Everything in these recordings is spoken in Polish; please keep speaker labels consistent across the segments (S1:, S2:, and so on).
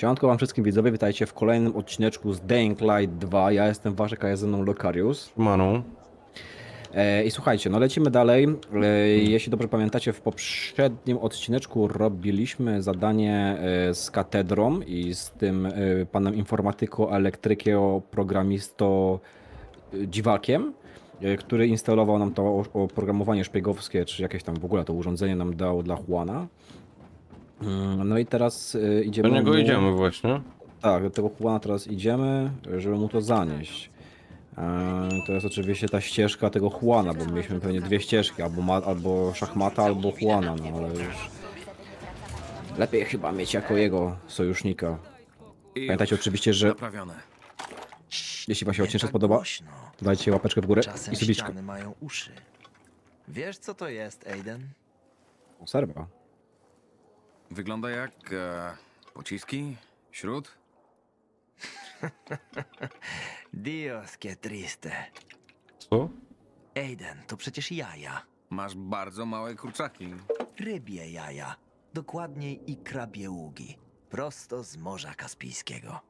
S1: Siemanko wam wszystkim widzowie, witajcie w kolejnym odcineczku z Dying Light 2. Ja jestem Waszek, a jest ze mną Lokarius.
S2: Manu.
S1: E, I słuchajcie, no lecimy dalej. E, jeśli dobrze pamiętacie, w poprzednim odcineczku robiliśmy zadanie e, z katedrą i z tym e, panem informatyko, elektrykiem, programisto, e, dziwakiem, który instalował nam to oprogramowanie szpiegowskie, czy jakieś tam w ogóle to urządzenie nam dał dla Juana. Mm, No i teraz e, idziemy.
S2: Do niego
S1: mu-
S2: idziemy właśnie.
S1: tak, do tego Juana teraz idziemy, żeby mu to zanieść. Eee, To jest oczywiście ta ścieżka tego Juana, bo mieliśmy pewnie dwie ścieżki, albo, ma, albo szachmata, albo Juana, no ale już... Lepiej chyba mieć jako jego sojusznika.
S3: I
S1: Pamiętajcie oczywiście, że jeśli wam się odcinek
S4: tak
S1: spodoba, dajcie łapeczkę w górę
S4: Czasem
S1: i subiczkę.
S4: ściany mają uszy. Wiesz co to jest, Aiden?
S1: Serwa.
S3: Wygląda jak e, pociski, śród.
S4: Dios, que triste.
S2: Co?
S4: Aiden, to przecież jaja.
S3: Masz bardzo małe kurczaki.
S4: Rybie jaja. Dokładniej ikra bieługi. Prosto z Morza Kaspijskiego.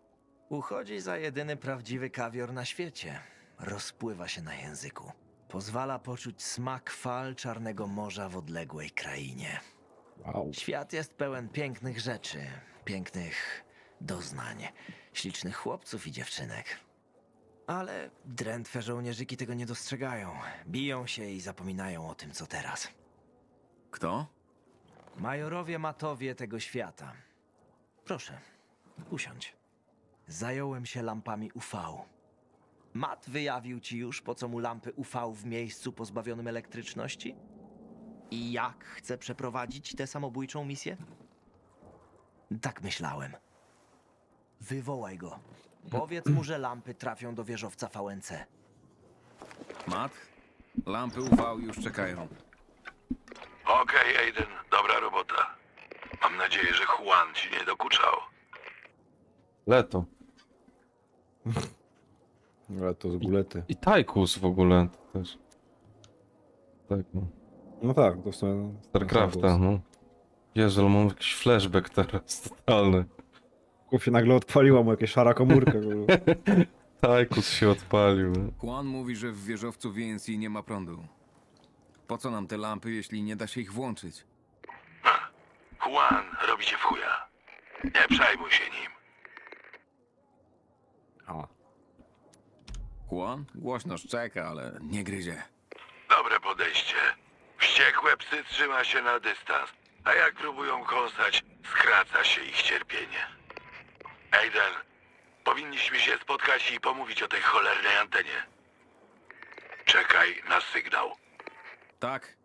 S4: Uchodzi za jedyny prawdziwy kawior na świecie. Rozpływa się na języku. Pozwala poczuć smak fal Czarnego Morza w odległej krainie.
S1: Wow.
S4: Świat jest pełen pięknych rzeczy, pięknych doznań, ślicznych chłopców i dziewczynek. Ale drętwe żołnierzyki tego nie dostrzegają. Biją się i zapominają o tym, co teraz.
S3: Kto?
S4: Majorowie matowie tego świata. Proszę, usiądź. Zająłem się lampami UV. Mat wyjawił ci już, po co mu lampy UV w miejscu pozbawionym elektryczności? I jak chce przeprowadzić tę samobójczą misję? Tak myślałem. Wywołaj go. Powiedz mu, że lampy trafią do wieżowca VNC.
S3: Mat? Lampy UV już czekają.
S5: Okej, Aiden, dobra robota. Mam nadzieję, że Juan ci nie dokuczał.
S2: Leto.
S1: Ale to z gulety.
S2: I Tajkus w ogóle też. Tak, no.
S1: No tak, to w sumie...
S2: Starcrafta, no. Jezu, ale mam jakiś flashback teraz, totalny.
S1: Chłop się nagle odpaliła mu jakaś szara komórka.
S2: Tajkus się odpalił.
S3: Juan mówi, że w wieżowcu VNC nie ma prądu. Po co nam te lampy, jeśli nie da się ich włączyć?
S5: Juan robi cię w chuja. Nie przejmuj się nim.
S1: A.
S3: Juan? Głośno szczeka, ale nie gryzie.
S5: Dobre podejście. Wściekłe psy trzyma się na dystans, a jak próbują kąsać, skraca się ich cierpienie. Aiden, powinniśmy się spotkać i pomówić o tej cholernej antenie. Czekaj na sygnał.
S3: Tak?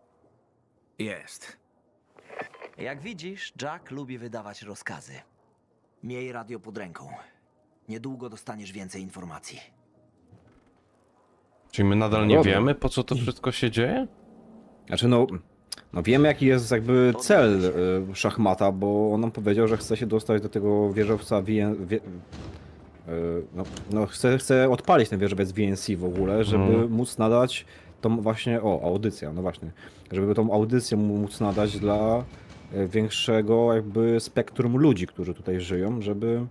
S3: Jest.
S4: Jak widzisz, Jack lubi wydawać rozkazy. Miej radio pod ręką. Niedługo dostaniesz więcej informacji.
S2: Czyli my nadal nie
S1: Dobra.
S2: wiemy, po co to wszystko się dzieje?
S1: Znaczy no, no wiemy jaki jest jakby cel y, szachmata, bo on nam powiedział, że chce się dostać do tego wieżowca VN, wie, y, no, no chce, chce odpalić ten wieżowiec VNC w ogóle, żeby
S2: Mhm.
S1: móc nadać tą właśnie, o audycja, no właśnie, żeby tą audycję móc nadać dla y, większego jakby spektrum ludzi, którzy tutaj żyją, żeby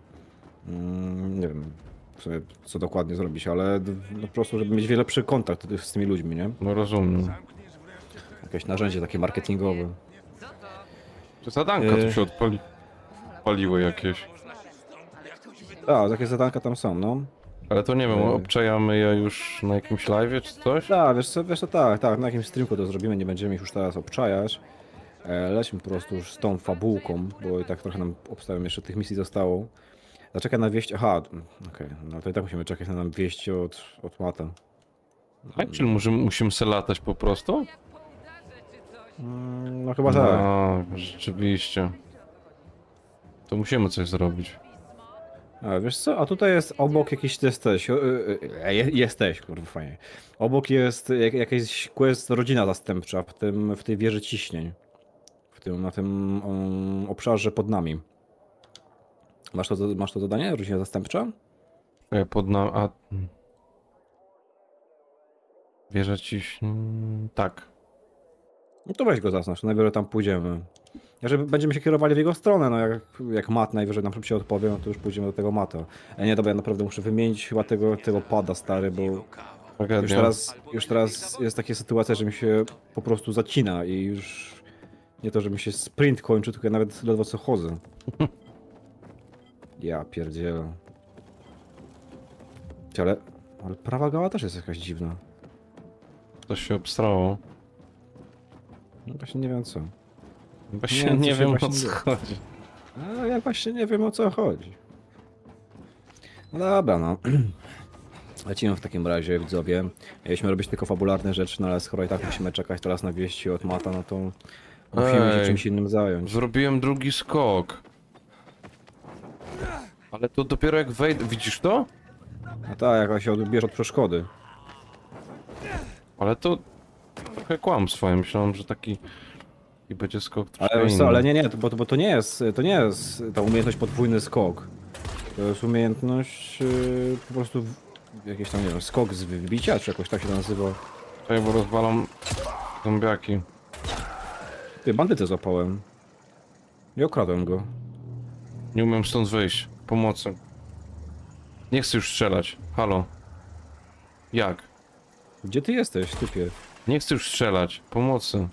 S1: mm, nie wiem w sumie, co dokładnie zrobić, ale no, po prostu, żeby mieć wiele kontakt z tymi ludźmi, nie?
S2: No rozumiem.
S1: Jakieś narzędzie takie marketingowe.
S2: To zadanka tu
S1: Yy.
S2: się odpali... Odpaliły jakieś.
S1: A, takie zadanka tam są, no.
S2: Ale to nie wiem,
S1: Yy.
S2: obczajamy je już na jakimś live czy coś?
S1: Tak, wiesz co, wiesz co, tak, tak, na jakimś streamku to zrobimy, nie będziemy ich już teraz obczajać. E, lećmy po prostu już z tą fabułką, bo i tak trochę nam obstawiam jeszcze tych misji zostało. Zaczekaj na wieść, aha, okej, no to i tak musimy czekać na nam wieści od, od Mata.
S2: Tak, czyli musimy, musimy se latać po prostu?
S1: Mm, No chyba tak.
S2: A, rzeczywiście. To musimy coś zrobić.
S1: A, wiesz co, a tutaj jest obok jakiś jesteś, e, je- jesteś, kurwa fajnie. Obok jest jak, jakaś quest rodzina zastępcza w tym, w tej wieży ciśnień. W tym, na tym um, obszarze pod nami. Masz to, masz to zadanie, rodzina zastępcza?
S2: E, Pod na... A... Wierzę ci... Tak.
S1: No to weź go zaznacz, najwyżej tam pójdziemy. że będziemy się kierowali w jego stronę, no jak, jak mat najwyżej nam się odpowie, no to już pójdziemy do tego mata. E, nie, dobra, ja naprawdę muszę wymienić chyba tego, tego pada, stary, bo już
S2: Tragednia.
S1: teraz, już teraz jest taka sytuacja, że mi się po prostu zacina i już nie to, że mi się sprint kończy, tylko ja nawet ledwo co chodzę. Ja pierdzielę. Ale, ale prawa gała też jest jakaś dziwna.
S2: Coś się obstrało.
S1: No właśnie nie wiem co.
S2: Właśnie
S1: Nie,
S2: nie,
S1: się
S2: wiem o co chodzi.
S1: A ja właśnie nie wiem o co chodzi. No dobra, no. Lecimy w takim razie, widzowie. Mieliśmy robić tylko fabularne rzeczy, no ale skoro i tak musimy czekać teraz na wieści od Mata, no to musimy się
S2: Ej.
S1: czymś innym zająć.
S2: Zrobiłem drugi skok. Ale to dopiero jak wejdę... Widzisz to?
S1: No tak, jakoś się odbierz od przeszkody.
S2: Ale to... Trochę kłamstwo. Ja myślałem, że taki... I będzie skok troszkę
S1: Ale co, ale nie, nie, to- bo, bo to nie jest, to nie jest ta umiejętność podwójny skok. To jest umiejętność yy, po prostu w- jakiś tam, nie wiem, skok z wybicia, czy jakoś tak się to nazywa.
S2: Czekaj, bo rozwalam zombiaki.
S1: Ty, bandytę złapałem. Nie okradłem go.
S2: Nie umiem stąd wyjść. Pomocy. Nie chcę już strzelać. Halo. Jak?
S1: Gdzie ty jesteś, typie?
S2: Nie chcę już strzelać. Pomocy.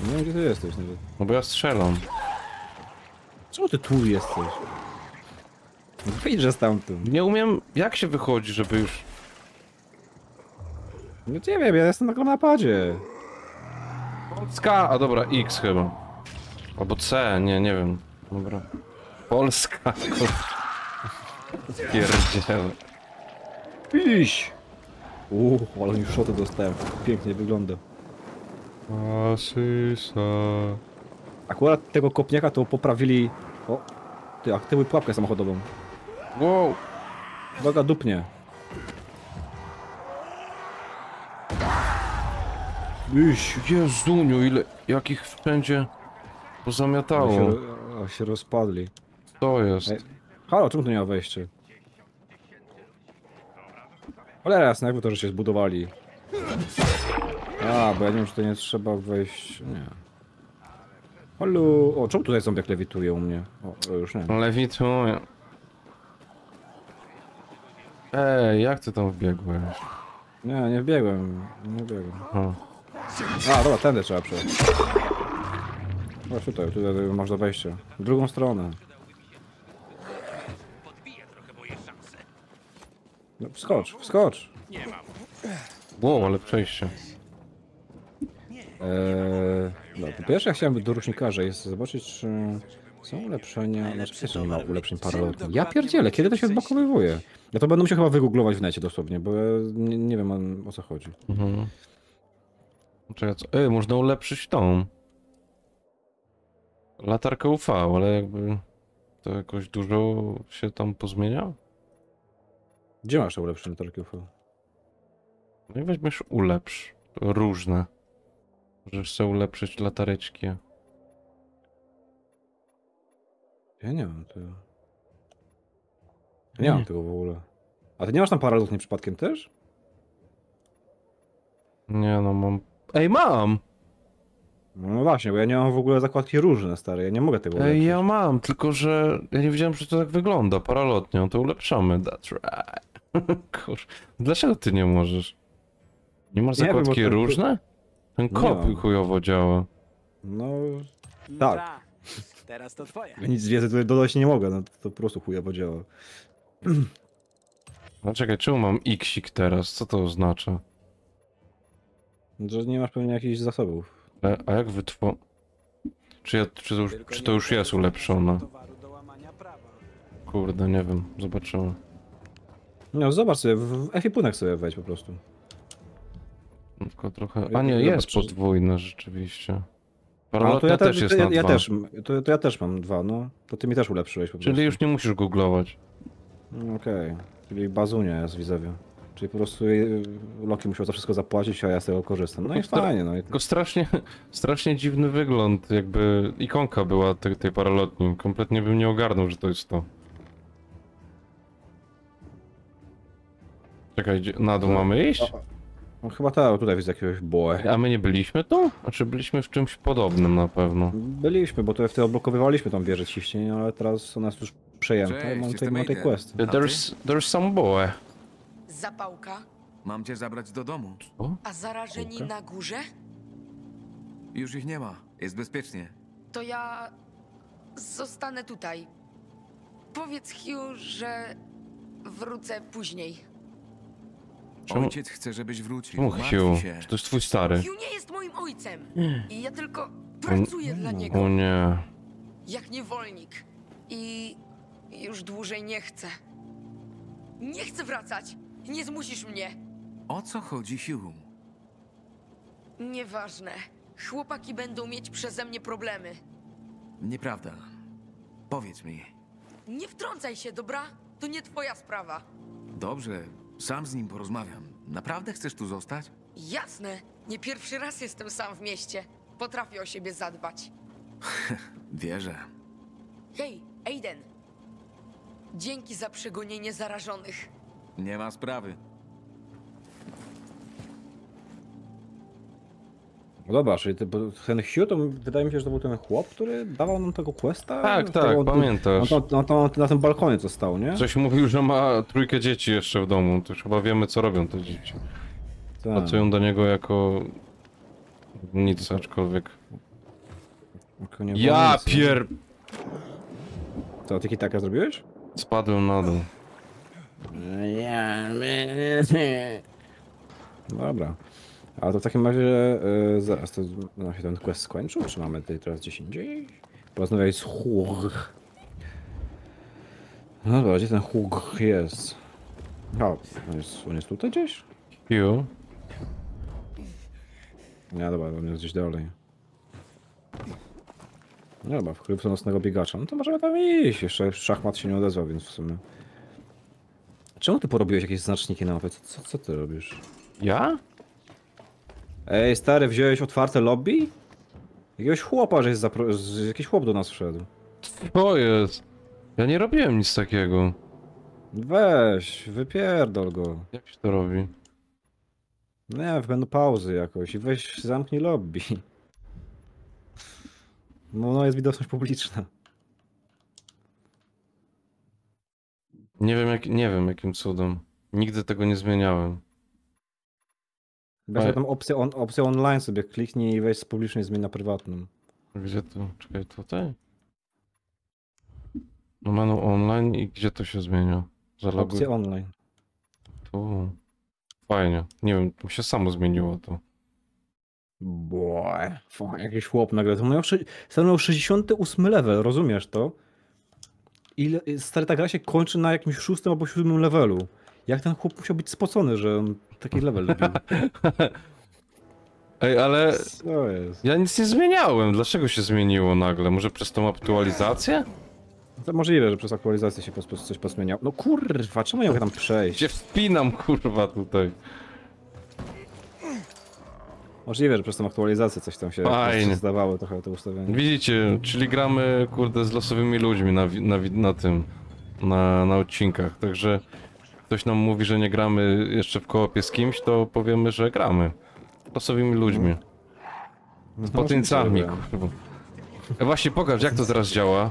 S1: Nie wiem, gdzie ty jesteś nawet.
S2: No bo ja strzelam.
S1: Czemu ty tu jesteś? No Wyjdź stamtąd.
S2: Nie umiem... Jak się wychodzi, żeby już...
S1: No nie wiem, ja jestem na napadzie.
S2: Polska! A dobra, X chyba. Albo C, nie, nie wiem. Dobra. Polska, kurwa. Pierdziele.
S1: Iś! Uuu, ale już szoty dostałem. Pięknie wygląda.
S2: Asysa.
S1: Akurat tego kopniaka to poprawili... O, ty, aktywuj pułapkę samochodową.
S2: Wow!
S1: Uwaga, dupnie. Iś!
S2: Jezuniu, ile... Jakich wszędzie pozamiatało.
S1: się, a się rozpadli.
S2: To jest.
S1: Ej. Halo, czemu tu nie ma wejścia? Cholera jasna, jakby to, że się zbudowali. A, bo ja nie wiem, czy to nie trzeba wejść... Nie. Halo... O, czemu tutaj zombiak lewituje u mnie? O, to już nie.
S2: Lewituje. Ej, jak ty tam wbiegłeś?
S1: Nie, nie wbiegłem. Nie wbiegłem.
S2: O.
S1: A, dobra, tędy trzeba przejść. Chodź tutaj, tutaj masz do wejścia. W drugą stronę. No, wskocz, wskocz.
S2: Wow, ale przejście.
S1: Eee, no, po pierwsze ja chciałem do rusznikarza jest zobaczyć, czy są ulepszenia. Znaczy, nie ma ulepszeń paralotnych. Ja pierdzielę, kiedy to się odblokowywuje? Ja to będę musiał chyba wygooglować w necie dosłownie, bo ja nie, nie wiem o, o co chodzi.
S2: Mhm. Czekaj, co? Ej, można ulepszyć tą. Latarkę UV, ale jakby to jakoś dużo się tam pozmienia?
S1: Gdzie masz latarki UV?
S2: No i weźmiesz ulepsz. Różne. Możesz sobie ulepszyć latareczki.
S1: Ja nie mam tego. Ja nie mam tego w ogóle. A ty nie masz tam paralotnie przypadkiem też?
S2: Nie no, mam... Ej, mam!
S1: No właśnie, bo ja nie mam w ogóle zakładki różne, stare. Ja nie mogę tego
S2: Ej,
S1: ulepszyć.
S2: ja mam, tylko że ja nie wiedziałem, że to tak wygląda paralotnią, to ulepszamy, that's right. Kurz, dlaczego ty nie możesz? Nie masz
S1: Nie wiem,
S2: zakładki różne? Ten kop chujowo działa.
S1: No,
S6: Tak. Teraz to twoje.
S1: nic wiedzy tutaj dodać nie mogę, no to, to po prostu chujowo działa.
S2: No czekaj, czemu mam xik teraz? Co to oznacza?
S1: Że nie masz pewnie jakichś zasobów.
S2: A, a jak wytwo... Czy, ja, czy, to już, czy to już jest ulepszone? Kurde, nie wiem, zobaczymy.
S1: No zobacz sobie, w efipunek sobie wejdź po prostu.
S2: Tylko trochę... A nie, jest
S1: patrzę.
S2: podwójne rzeczywiście.
S1: A,
S2: Paralotnia
S1: to ja,
S2: też
S1: te,
S2: jest
S1: to ja,
S2: na
S1: ja
S2: dwa.
S1: też, to, to ja też mam dwa, no. To ty mi też ulepszyłeś po prostu.
S2: Czyli już nie musisz googlować.
S1: No, Okej, czyli bazunia jest widzowie. Czyli po prostu y, Loki musiał za wszystko zapłacić, a ja z tego korzystam. No i
S2: Tylko
S1: fajnie, no i
S2: Tylko strasznie, strasznie dziwny wygląd, jakby ikonka była tej, tej paralotni. Kompletnie bym nie ogarnął, że to jest to. Czekaj, na dół mamy iść?
S1: No chyba tak, tutaj widzę jakiegoś boe.
S2: A my nie byliśmy tu? Znaczy byliśmy w czymś podobnym na pewno.
S1: Byliśmy, bo to wtedy odblokowywaliśmy tą wieżę ciśnień, no ale teraz ona jest już przejęta i
S3: Cześć,
S1: mamy tutaj, tutaj
S3: Aiden.
S1: quest.
S3: Ty?
S2: There's, there's some boy.
S7: Zapałka?
S3: Mam cię zabrać do domu.
S2: O?
S7: A zarażeni
S1: Okej.
S7: na górze?
S3: Już ich nie ma. Jest bezpiecznie.
S7: To ja zostanę tutaj. Powiedz Hugh, że wrócę później.
S2: Czemu-
S3: Ojciec chce, żebyś wrócił. Się.
S2: Czy to jest twój stary?
S7: Hugh nie jest moim ojcem. I ja tylko pracuję dla
S2: O
S7: niego.
S2: nie.
S7: Jak niewolnik. I już dłużej nie chcę. Nie chcę wracać. Nie zmusisz mnie.
S3: O co chodzi, Hugh?
S7: Nieważne. Chłopaki będą mieć przeze mnie problemy.
S3: Nieprawda. Powiedz mi.
S7: Nie wtrącaj się, dobra? To nie twoja sprawa.
S3: Dobrze, sam z nim porozmawiam. Naprawdę chcesz tu zostać?
S7: Jasne. Nie pierwszy raz jestem sam w mieście. Potrafię o siebie zadbać.
S3: Wierzę.
S7: Hej, Aiden. Dzięki za przegonienie zarażonych.
S3: Nie ma sprawy.
S1: No dobra, czyli ty, ten Hugh, to wydaje mi się, że to był ten chłop, który dawał nam tego questa?
S2: Tak, tak,
S1: tu-
S2: pamiętasz.
S1: To na tym balkonie co stał, nie?
S2: Coś mówił, że ma trójkę dzieci jeszcze w domu. To już chyba wiemy, co robią te dzieci.
S1: Tak.
S2: Pracują do niego jako... Nic, aczkolwiek...
S1: Nie
S2: Ja pier...
S1: Co, tiki taka zrobiłeś?
S2: Spadłem na dół.
S1: Dobra. A to w takim razie, e, zaraz, to no, się ten quest skończył, czy mamy tutaj teraz gdzieś indziej? Porozmawiaj z Hug. No dobra, gdzie ten Hug jest? O, on jest, on jest tutaj gdzieś?
S2: Hugh?
S1: Nie, dobra, on jest gdzieś dalej. No dobra, w krypto nocnego biegacza. No to możemy tam iść. Jeszcze szachmat się nie odezwał, więc w sumie. Czemu ty porobiłeś jakieś znaczniki na mapie? Co, co, co ty robisz?
S2: Ja?
S1: Ej, stary, wziąłeś otwarte lobby? Jakiegoś chłopa, że jest zapro... z- Jakiś chłop do nas wszedł.
S2: To jest. Ja nie robiłem nic takiego.
S1: Weź, wypierdol go.
S2: Jak się to robi?
S1: Nie, w menu pauzy jakoś i weź zamknij lobby. No, no jest widoczność publiczna.
S2: Nie wiem, jak, nie wiem jakim cudem. Nigdy tego nie zmieniałem.
S1: Weź
S2: Ale-
S1: tam opcję, on, opcję online sobie kliknij i weź z publicznej zmień na prywatną.
S2: Gdzie to? Czekaj, tutaj? No menu online i gdzie to się zmienia? Zaloguj
S1: Opcję online.
S2: tu. Fajnie. Nie wiem, to się samo zmieniło to.
S1: Boy, jakiś chłop nagle. To miał, to miał 68 level, rozumiesz to? Ile, stary, ta gra się kończy na jakimś szóstym albo siódmym levelu. Jak ten chłop musiał być spocony, że on taki level lubił?
S2: Ej, ale
S1: Co jest?
S2: ja nic nie zmieniałem. Dlaczego się zmieniło nagle? Może przez tą aktualizację?
S1: To możliwe, że przez aktualizację się po prostu coś posmieniało. No kurwa, czemu ja mogę tam przejść?
S2: Gdzie wspinam, kurwa, tutaj.
S1: Możliwe, że przez tą aktualizację coś tam się
S2: Fajnie.
S1: zdawało trochę to ustawienie.
S2: Widzicie, czyli gramy, kurde, z losowymi ludźmi na, wi- na, wi- na tym, na, na odcinkach, także ktoś nam mówi, że nie gramy jeszcze w koopie z kimś, to powiemy, że gramy. Losowymi ludźmi. Z potencjami,
S1: Dobra.
S2: kurwa. E, właśnie pokaż, jak to teraz działa.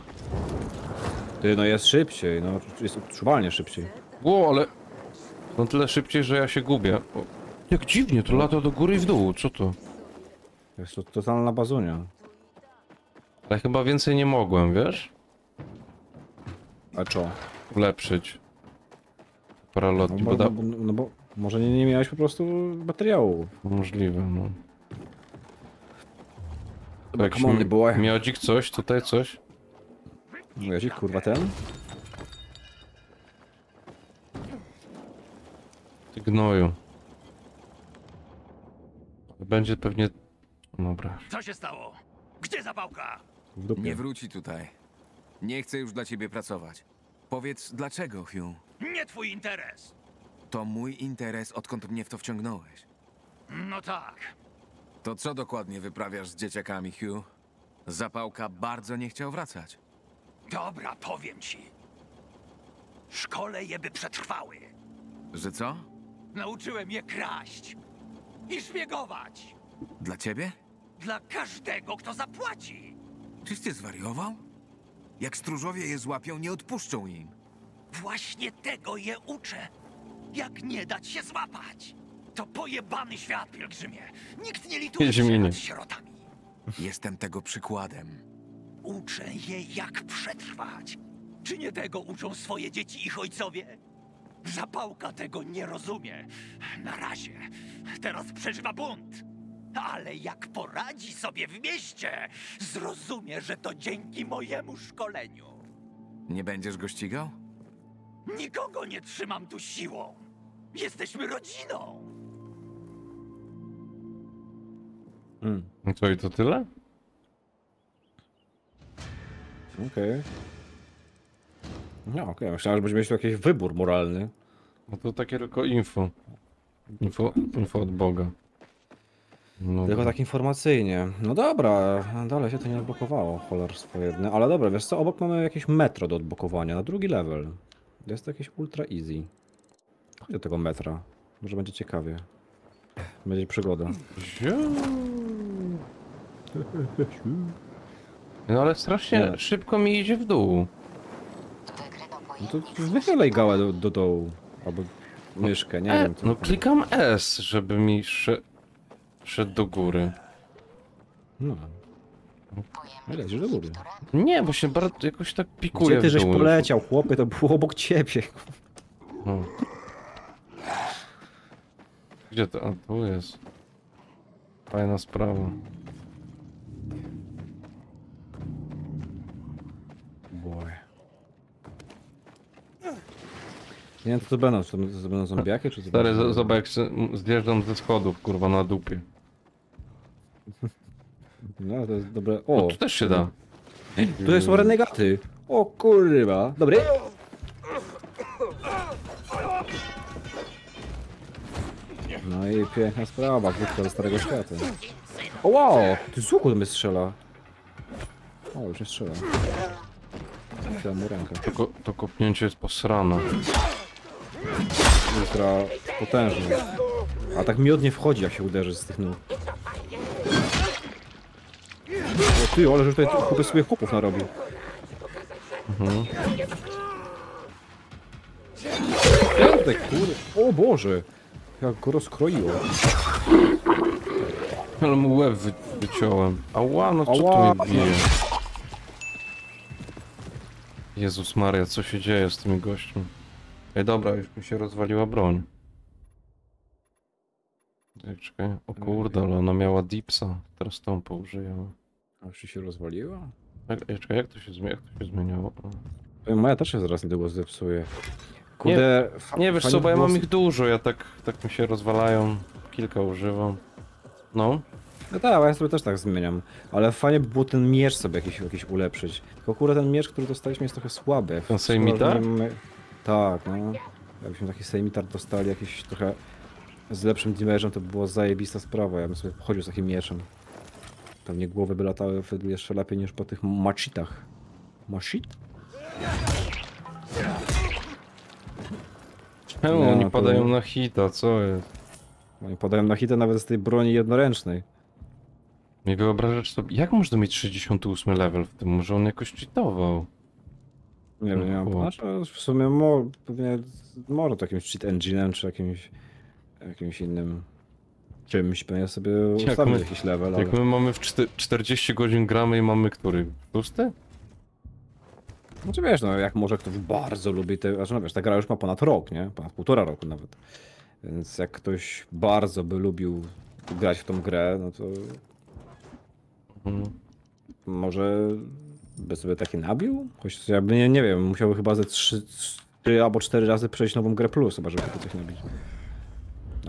S1: Ty, no jest szybciej, no jest odczuwalnie szybciej.
S2: Ło, ale... No tyle szybciej, że ja się gubię. O, jak dziwnie, to lata do góry i w dół, co to?
S1: Jest to totalna bazunia.
S2: Ale chyba więcej nie mogłem, wiesz?
S1: A co?
S2: Ulepszyć.
S1: No
S2: Paralotni,
S1: bo,
S2: bo da...
S1: no, bo, no bo może nie, nie miałeś po prostu materiału.
S2: Możliwe, no.
S1: Dobra,
S2: Jakiś
S1: come on,
S2: mi-
S1: boy.
S2: Miodzik, coś, tutaj coś?
S1: No ci kurwa ten?
S2: Ty gnoju. Będzie pewnie... Dobra.
S8: Co się stało? Gdzie zapałka?
S3: Nie wróci tutaj. Nie chcę już dla ciebie pracować. Powiedz, dlaczego, Hugh?
S8: Nie twój interes.
S3: To mój interes, odkąd mnie w to wciągnąłeś.
S8: No tak.
S3: To co dokładnie wyprawiasz z dzieciakami, Hugh? Zapałka bardzo nie chciał wracać.
S8: Dobra, powiem ci. Szkole je by przetrwały.
S3: Że co?
S8: Nauczyłem je kraść. i szpiegować.
S3: Dla ciebie?
S8: Dla każdego, kto zapłaci.
S3: Czyś ty zwariował? Jak stróżowie je złapią, nie odpuszczą im.
S8: Właśnie tego je uczę. Jak nie dać się złapać. To pojebany świat, pielgrzymie. Nikt nie lituje się nad sierotami.
S3: Jestem tego przykładem.
S8: Uczę je, jak przetrwać. Czy nie tego uczą swoje dzieci ich ojcowie? Zapałka tego nie rozumie. Na razie. Teraz przeżywa bunt. Ale jak poradzi sobie w mieście, zrozumie, że to dzięki mojemu szkoleniu.
S3: Nie będziesz go ścigał?
S8: Nikogo nie trzymam tu siłą. Jesteśmy rodziną.
S1: Hmm.
S2: No co i to tyle?
S1: Okej. No okej, myślałem, że będziemy mieć tu jakiś wybór moralny.
S2: No to takie tylko info. Info, info od Boga. No,
S1: Tylko tak informacyjnie. No dobra, dalej się to nie odblokowało, cholerstwo jedne. Ale dobra, wiesz co, obok mamy jakieś metro do odblokowania, na drugi level. Jest to jakieś ultra easy. Chodź do tego metra. Może będzie ciekawie. Będzie przygoda.
S2: No ale strasznie
S1: Nie.
S2: szybko mi idzie w dół.
S1: No to wychylej gałę do, do dołu. Albo myszkę, nie
S2: E,
S1: wiem. co
S2: no klikam S, żeby mi sze... szedł do góry.
S1: No. No lecisz do góry.
S2: Nie, bo się bardzo jakoś tak pikuje
S1: Gdzie ty
S2: w
S1: żeś
S2: dół.
S1: poleciał, chłopie, to było obok ciebie.
S2: O. Gdzie to? A, tu jest. Fajna sprawa.
S1: Boy. Nie wiem, co to będą, czy to, to będą zombiaki, czy to
S2: Stary,
S1: będą...
S2: z- zobacz jak się- zjeżdżam ze schodów, kurwa, na dupie.
S1: No, to jest dobre...
S2: O,
S1: O,
S2: tu też się da.
S1: tu jest o renegaty. O kurwa. Dobry. No i piękna sprawa, krótka ze Starego Świata. O wow, ty z łuku do mnie strzela. O, już nie strzela. Chciałem mu rękę.
S2: To, ko to kopnięcie jest posrane.
S1: Ultra potężny. A tak miodnie wchodzi, jak się uderzy z tych nóg. O ty, ale że tutaj chłopy sobie chłopów narobił.
S2: Mhm.
S1: Tutaj kurde... O Boże! Jak go rozkroiło.
S2: Ale mu łeb wy wyciąłem. Ała, no co
S1: Ała.
S2: tu mnie bije? Jezus Maria, co się dzieje z tymi gośćmi? Ej, dobra, już mi się rozwaliła broń. Czekaj. O kurde, ale ona miała dipsa. Teraz tą poużyję.
S1: A już się rozwaliło?
S2: Jak, ej, czekaj, jak to się, jak to się zmieniało?
S1: Ej, Moja też się zaraz niedługo zepsuje. Kurde... fa-
S2: Nie wiesz co, bo ja mam ich dużo, ja tak, tak mi się rozwalają. Kilka używam. No,
S1: No tak, ja sobie też tak zmieniam. Ale fajnie by było ten miecz sobie jakiś, jakiś ulepszyć. Tylko kurde, ten miecz, który dostaliśmy jest trochę słaby.
S2: Ten sejmitar?
S1: nie mamy- Tak, no. Jakbyśmy taki sejmitar dostali jakiś trochę z lepszym damage'em, to by było zajebista sprawa. Ja bym sobie chodził z takim mieczem. Pewnie głowy by latały wtedy jeszcze lepiej niż po tych machitach. Machit?
S2: czemu
S1: Nie,
S2: oni padają na hita, co jest?
S1: Oni podają na hitę nawet z tej broni jednoręcznej.
S2: Nie wyobrażasz sobie, jak można mieć 68 level w tym? Może on jakoś cheatował?
S1: Nie wiem, nie mam w sumie mo, pewnie może to jakimś cheat engine'em, czy jakimś, jakimś innym czymś, pewnie sobie
S2: Jak my-
S1: jakiś level, ale...
S2: Jak my mamy w czty- 40 godzin gramy i mamy który? Szósty?
S1: Znaczy wiesz, no jak może ktoś bardzo lubi te, znaczy no wiesz, ta gra już ma ponad rok, nie? Ponad półtora roku nawet. Więc jak ktoś bardzo by lubił grać w tą grę, no to
S2: Mhm.
S1: może by sobie taki nabił? Choć ja by nie, nie wiem, musiałby chyba ze trzy, trzy albo cztery razy przejść nową grę plus, chyba żeby coś nabić.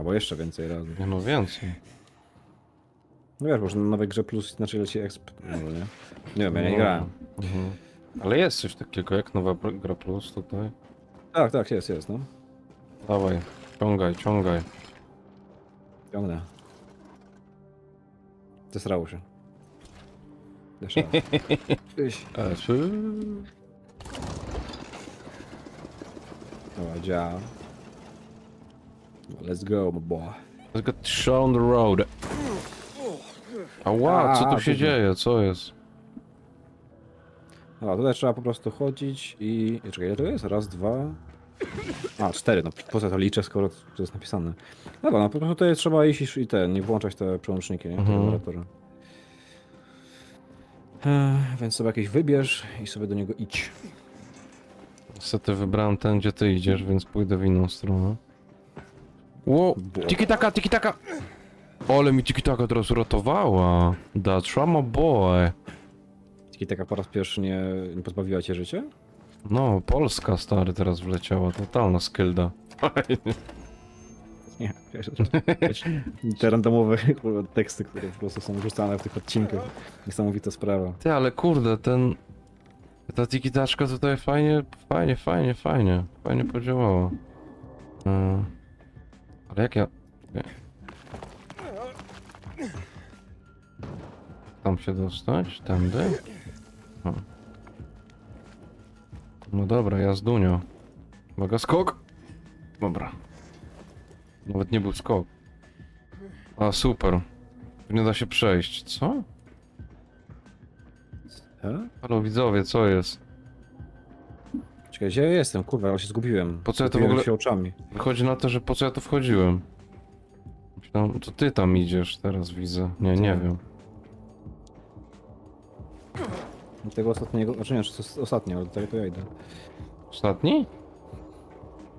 S1: Albo jeszcze więcej razy.
S2: Nie no więcej.
S1: No wiesz, może na nowej grze plus inaczej leci exp, no, nie? Nie wiem, ja nie grałem.
S2: Mhm. Ale jest coś takiego jak nowa gra plus tutaj.
S1: Tak, tak, jest, jest, no.
S2: Dawaj, ciągaj, ciągaj.
S1: Ciągnę. Zesrało się. Jeszcze raz. Dobra, działa. No, Let's go, my boy.
S2: Let's get show on the road. Ała, co
S1: A,
S2: tu się dzieje? Co jest?
S1: Dobra, tutaj trzeba po prostu chodzić i... Czekaj, ile to jest? Raz, dwa... A, cztery, no po co to liczę, skoro to jest napisane. Dobra, no po prostu tutaj trzeba iść i- ten, nie włączać te przełączniki, nie?
S2: Mhm.
S1: generatory. Ech, więc sobie jakieś wybierz i sobie do niego idź.
S2: Niestety wybrałem ten, gdzie ty idziesz, więc pójdę w inną stronę. Ło, tiki taka, tiki taka. Ale mi tiki taka teraz uratowała. That's my boy.
S1: I taka po raz pierwszy nie, nie pozbawiła cię życia?
S2: No, Polska stary teraz wleciała, totalna skylda.
S1: Nie, wiesz, wiesz, te randomowe kurwa, teksty, które po prostu są rzucane w tych odcinkach. Niesamowita sprawa.
S2: Ty, ale kurde, ten... Ta tiki taczka tutaj fajnie, fajnie, fajnie, fajnie, fajnie podziałała. Yy. Ale jak ja... Okej. Tam się dostać? Tędy? O. No dobra, jazdunio. Uwaga, skok! Dobra. Nawet nie był skok. A, super. Nie da się przejść, co? Halo widzowie, co jest?
S1: Czekaj, gdzie ja jestem? Kurwa, ale się zgubiłem.
S2: Po co ja to w
S1: Zgubiłem
S2: ogóle-
S1: się oczami.
S2: Wychodzi na to, że po co ja tu wchodziłem? Myślałem, to ty tam idziesz teraz widzę. Nie, nie wiem.
S1: Do tego ostatniego, znaczy nie, czy to jest ostatni, ale do tego to ja idę.
S2: Ostatni?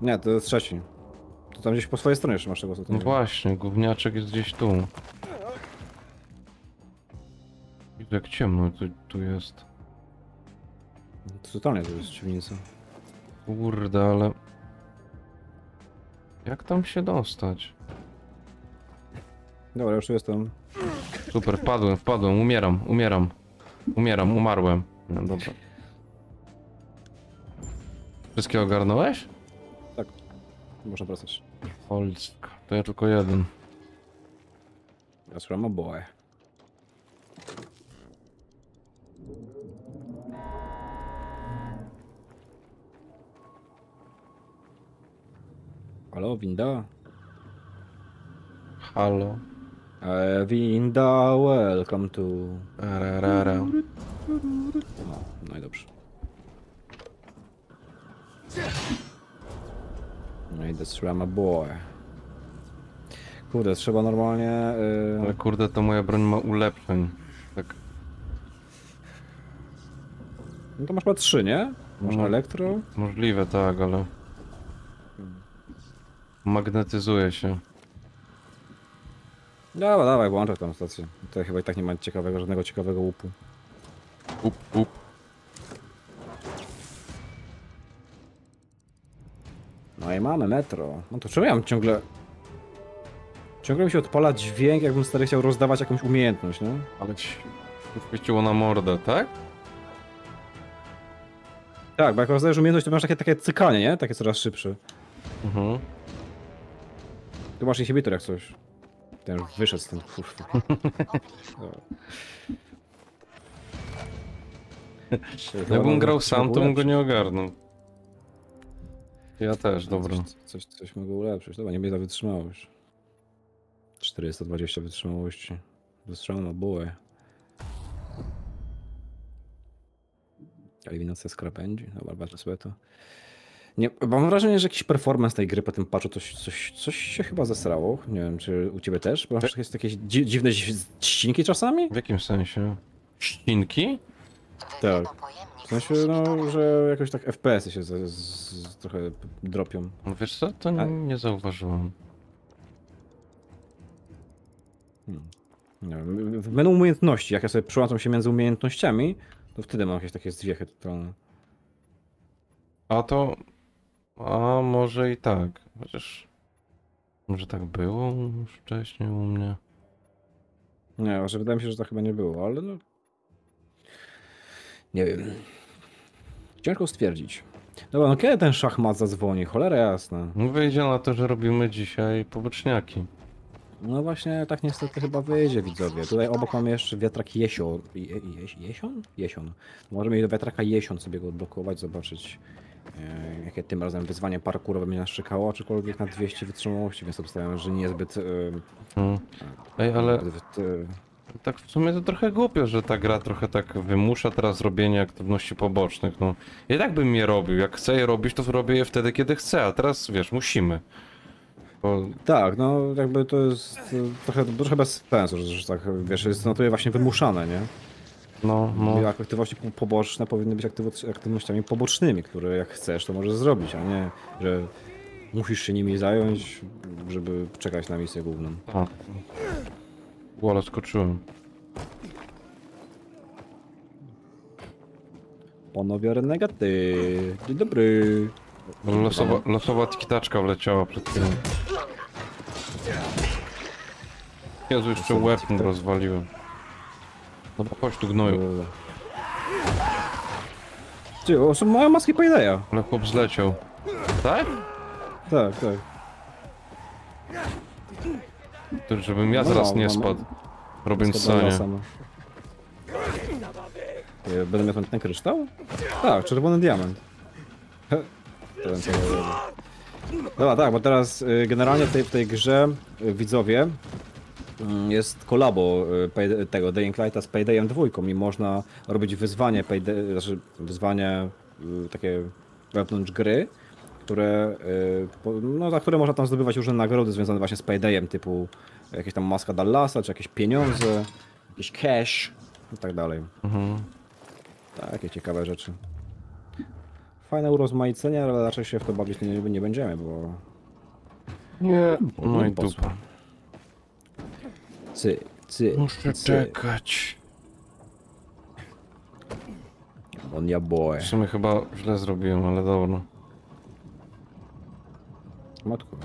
S1: Nie, to jest trzeci. To tam gdzieś po swojej stronie jeszcze masz tego
S2: No
S1: ostatniego.
S2: właśnie, gówniaczek jest gdzieś tu. Widzę jak ciemno tu, tu jest.
S1: To totalnie to jest dziewnica.
S2: Kurde, ale... Jak tam się dostać?
S1: Dobra, już tu jestem.
S2: Super, wpadłem, wpadłem, umieram, umieram. Umieram, umarłem. No dobra. Wszystkie ogarnąłeś?
S1: Można wracać.
S2: Polska. To ja tylko jeden.
S1: That's from a Halo, winda?
S2: Halo.
S1: E, winda, welcome to...
S2: Ararara.
S1: No, no i dobrze. No i that's from a boy. Kurde, trzeba normalnie...
S2: Ale
S1: Yy...
S2: kurde, to moja broń ma ulepszeń. Tak.
S1: No to masz chyba trzy, nie? Masz
S2: No.
S1: elektro?
S2: Możliwe, tak, ale... Magnetyzuje się.
S1: Dobra, dawaj, włączaj tą stację. Tutaj chyba i tak nie ma ciekawego, żadnego ciekawego łupu.
S2: Up, up.
S1: No i mamy metro. No to czemu ja mam ciągle... Ciągle mi się odpala dźwięk, jakbym stary chciał rozdawać jakąś umiejętność, nie?
S2: Ale ci chwyciło na mordę, tak?
S1: Tak, bo jak rozdajesz umiejętność, to masz takie, takie cykanie, nie? Takie coraz szybsze.
S2: Mhm.
S1: Tu masz inhibitor jak coś. Ten już wyszedł z tym, kurwa.
S2: Jakbym grał sam, to bym go nie ogarnął. Ja też, dobra.
S1: Coś, coś, coś mogę ulepszyć. Dobra, nie bierze wytrzymałość. 420 wytrzymałości. Wystrzał na bułę. Eliminacja z krawędzi. Dobra, patrzę sobie to. Nie, mam wrażenie, że jakiś performance tej gry po tym patchu coś, coś, coś się chyba zesrało. Nie wiem, czy u ciebie też? Bo masz jakieś takie dzi dziwne dzi- ścinki czasami?
S2: W jakim sensie? Ścinki?
S1: Tak. W sensie, no, że jakoś tak FPS-y się z, z, trochę dropią.
S2: No wiesz co, to
S1: A-
S2: nie, nie zauważyłem.
S1: Hmm. Nie wiem, w menu umiejętności, jak ja sobie przełączam się między umiejętnościami, to wtedy mam jakieś takie zwiechy totalne.
S2: A to... A może i tak. Chociaż... Może tak było już wcześniej u mnie.
S1: Nie, że wydaje mi się, że to chyba nie było, ale no... Nie wiem. Ciężko stwierdzić. Dobra, no kiedy ten szachmat zadzwoni? Cholera jasna.
S2: No wyjdzie na to, że robimy dzisiaj poboczniaki.
S1: No właśnie, tak niestety chyba wyjdzie, widzowie. Tutaj obok mamy jeszcze wiatrak jesio... Je, jeś, jesion? Jesion. Możemy do wiatraka jesion sobie go odblokować, zobaczyć jakie tym razem wyzwanie parkurowe mnie nas czekało, aczkolwiek na 200 wytrzymałości, więc obstawiam, że niezbyt... e,
S2: Hmm. Ej, ale
S1: e,
S2: tak w sumie to trochę głupio, że ta gra trochę tak wymusza teraz robienie aktywności pobocznych. No, ja i tak bym je robił. Jak chcę je robić, to robię je wtedy, kiedy chcę, a teraz wiesz, musimy. Bo
S1: Tak, no jakby to jest e, trochę, trochę bez sensu, że, że tak, wiesz, jest na to właśnie wymuszane, nie?
S2: No, no.
S1: Jak aktywności po- poboczne powinny być aktywnościami pobocznymi, które jak chcesz, to możesz zrobić, a nie, że musisz się nimi zająć, żeby czekać na misję główną.
S2: A. Ale skoczyłem.
S1: Panowie renegaty, dzień dobry.
S2: Losowa, losowa tikitaczka wleciała przed chwilą. Jezu, jeszcze łeb mu rozwaliłem. Dobra, chodź tu gnoju.
S1: Ty, o, są mają maski Paydaya.
S2: Ale chłop zleciał. Tak?
S1: Tak, tak.
S2: To żebym ja
S1: No,
S2: zaraz
S1: no,
S2: nie
S1: no,
S2: spadł.
S1: Spadała
S2: Robiąc sanie.
S1: sama. Ty, Będę miał ten, ten kryształ? Tak, czerwony diament. He, to ten co ja robię. Dobra, tak, bo teraz y, generalnie w tej, w tej grze y, widzowie jest kolabo y, tego Dying Lighta z Paydayem 2 i można robić wyzwanie, payday, znaczy wyzwanie y, takie wewnątrz gry, które, y, no, za które można tam zdobywać różne nagrody związane właśnie z Paydayem, typu jakieś tam maska Dallasa, czy jakieś pieniądze, jakiś cash i tak dalej.
S2: Mhm.
S1: Takie ciekawe rzeczy. Fajne urozmaicenie, ale raczej się w to bawić nie, nie będziemy, bo...
S2: Nie. No i dupa.
S1: Cy, cy,
S2: Muszę
S1: cy.
S2: czekać.
S1: On ja boy.
S2: W sumie chyba źle zrobiłem, ale dobra.
S1: Matko.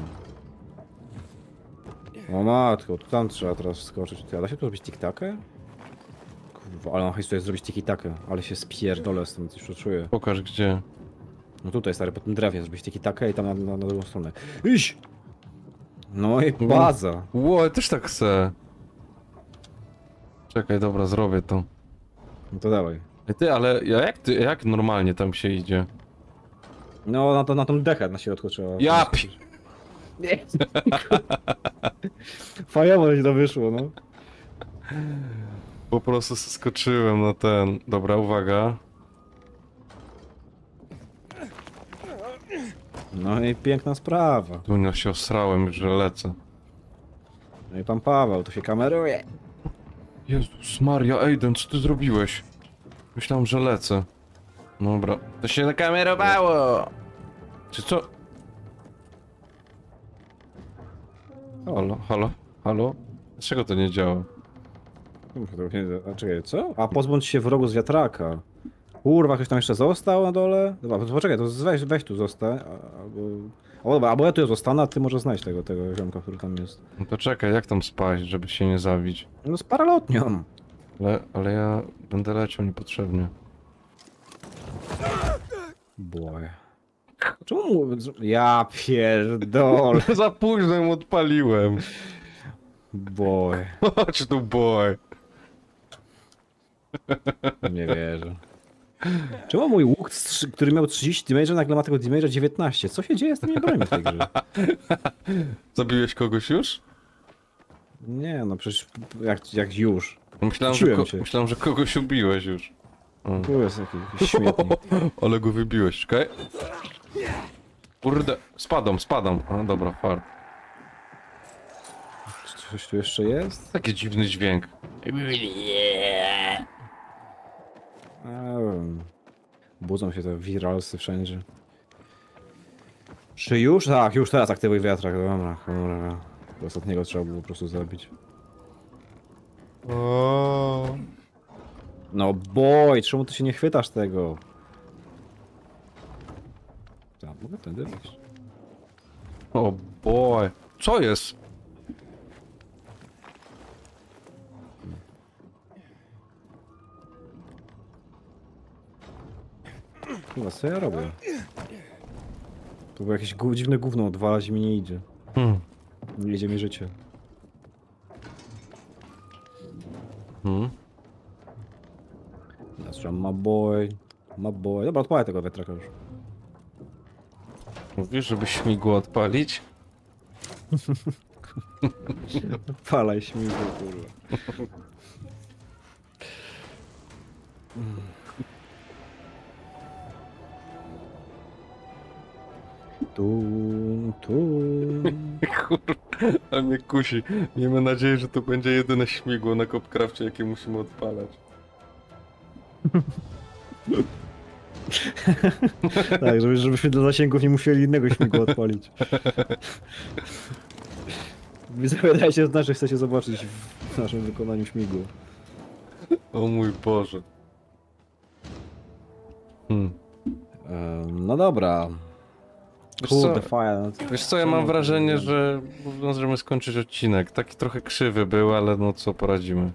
S1: O matko, tu tam trzeba teraz skoczyć. Ty, a da się tu zrobić tik-takę? Kurwa, ale on chce tutaj zrobić tiki-takę, ale się spierdolę z tym, coś to czuję.
S2: Pokaż gdzie.
S1: No tutaj stary, po tym drewie zrobić tiki-takę i tam na, na, na drugą stronę. Iść! No i baza.
S2: Ło, ja też tak chcę. Czekaj, dobra, zrobię to.
S1: No to dawaj.
S2: Ej, Ty, ale ja- jak ty, jak normalnie tam się idzie?
S1: No na, to, na tą dechę na środku trzeba...
S2: Ja pi...
S1: Fajowo ci to wyszło, no.
S2: Po prostu skoczyłem na ten. Dobra, uwaga.
S1: No i piękna sprawa.
S2: Tu się osrałem, że lecę.
S1: No i pan Paweł, tu się kameruje.
S2: Jezus Maria, Aiden, co ty zrobiłeś? Myślałem, że lecę. Dobra. To się nakamerowało! Czy co? Halo, halo, halo? Dlaczego to nie działa?
S1: A czekaj, co? A pozbądź się wrogu z wiatraka. Kurwa, ktoś tam jeszcze został na dole? Dobra, poczekaj, to weź, weź tu zostań. Albo... O, dobra, albo ja tu zostanę, a ty może znajdź tego, tego ziomka, który tam jest.
S2: No to czekaj, jak tam spaść, żeby się nie zabić?
S1: No z paralotnią.
S2: Ale, ale ja będę leciał niepotrzebnie.
S1: Boy. Czemu mu... Ja pierdol.
S2: Za późno ją odpaliłem.
S1: Boy.
S2: Chodź tu, boy.
S1: Nie wierzę. Czemu mój łuk, który miał 30 damage, nagle ma tego damage'a 19? Co się dzieje z tymi brońmi w tej grze?
S2: Zabiłeś kogoś już?
S1: Nie, no przecież jak, jak już.
S2: Myślałem, że, ko- myślałem, że kogoś ubiłeś już.
S1: Tu jest jakiś, śmietnik.
S2: Ale go wybiłeś, czekaj. Kurde, spadam, spadam. A, dobra, fart.
S1: Czy coś tu jeszcze jest?
S2: Taki dziwny dźwięk.
S1: Nie wiem. Budzą się te wiralsy wszędzie. Czy już? Tak, już teraz aktywuj wiatrak. Dobra, cholera. Do ostatniego trzeba było po prostu zabić. No boj, czemu ty się nie chwytasz tego? Tak, mogę tędy wejść.
S2: O boy. Co jest?
S1: Chyba co ja robię? To było jakieś gó- dziwne gówno odwalać mi nie idzie.
S2: Hmm.
S1: Nie idzie mi życie.
S2: Hmm.
S1: That's my boy. My boy. Dobra, odpalaj tego wiatraka już.
S2: Mówisz, żeby śmigło odpalić?
S1: Palaj śmigło, kurwa. Tu, tu.
S2: Kurwa, a mnie kusi. Miejmy nadzieję, że to będzie jedyne śmigło na Copcrafcie, jakie musimy odpalać.
S1: Tak, żeby, żebyśmy dla zasięgów nie musieli innego śmigła odpalić. Widzowie, dajcie znać, że chcecie zobaczyć w naszym wykonaniu śmigło.
S2: O mój Boże. Hmm.
S1: No dobra.
S2: Wiesz
S1: Kurde,
S2: co?
S1: fajne.
S2: Wiesz co, ja mam wrażenie, że możemy skończyć odcinek. Taki trochę krzywy był, ale no co poradzimy.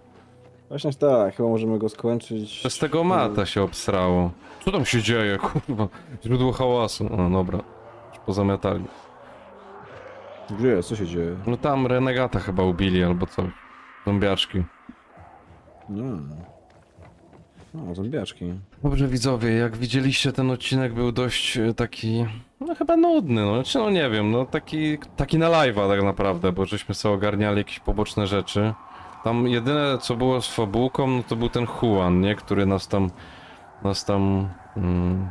S1: Właśnie tak, chyba możemy go skończyć.
S2: Przez tego mata się obsrało. Co tam się dzieje, kurwa? Źródło hałasu. O, dobra. Już pozamiatali.
S1: Gdzie jest? Co się dzieje?
S2: No tam renegata chyba ubili albo coś. Zombiaczki.
S1: No. O, zombiaczki.
S2: Dobrze widzowie, jak widzieliście ten odcinek był dość e, taki, no chyba nudny, no znaczy no nie wiem, no taki, taki na live'a tak naprawdę, bo żeśmy sobie ogarniali jakieś poboczne rzeczy. Tam jedyne co było z fabułką, no to był ten Juan, nie, który nas tam, nas tam, mm,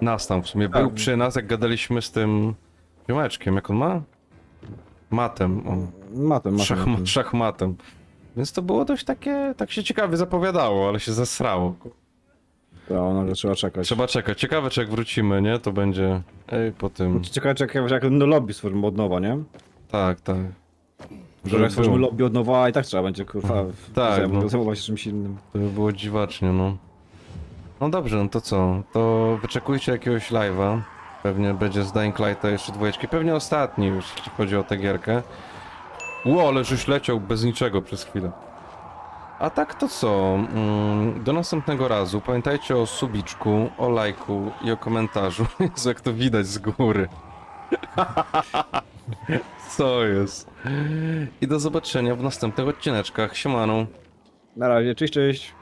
S2: nas tam w sumie był
S1: Tak.
S2: przy nas, jak gadaliśmy z tym ziomeczkiem, jak on ma? Matem, o.
S1: Matem, matem.
S2: Szachma,
S1: matem.
S2: szachmatem. Więc to było dość takie, tak się ciekawie zapowiadało, ale się zesrało.
S1: Tak, ona trzeba czekać.
S2: Trzeba czekać. Ciekawe, czy jak wrócimy, nie? To będzie. Ej, po tym.
S1: Ciekawe, czekaj, jak no lobby stworzymy od nowa, nie?
S2: Tak, tak.
S1: Że jak stworzymy lobby od nowa, i tak trzeba będzie, kurwa,
S2: Tak,
S1: zajmować-
S2: no.
S1: zajmować się czymś innym.
S2: To by było dziwacznie, no. No dobrze, no to co? To wyczekujcie jakiegoś live'a. Pewnie będzie z Dying Lighta jeszcze dwójeczki. Pewnie ostatni już, jeśli chodzi o tę gierkę. Ło, ale żeś leciał bez niczego przez chwilę. A tak to co? Mm, Do następnego razu. Pamiętajcie o subiczku, o lajku i o komentarzu. Jezu, jak to widać z góry. Co jest? I do zobaczenia w następnych odcineczkach. Siemano.
S1: Na razie, cześć, cześć.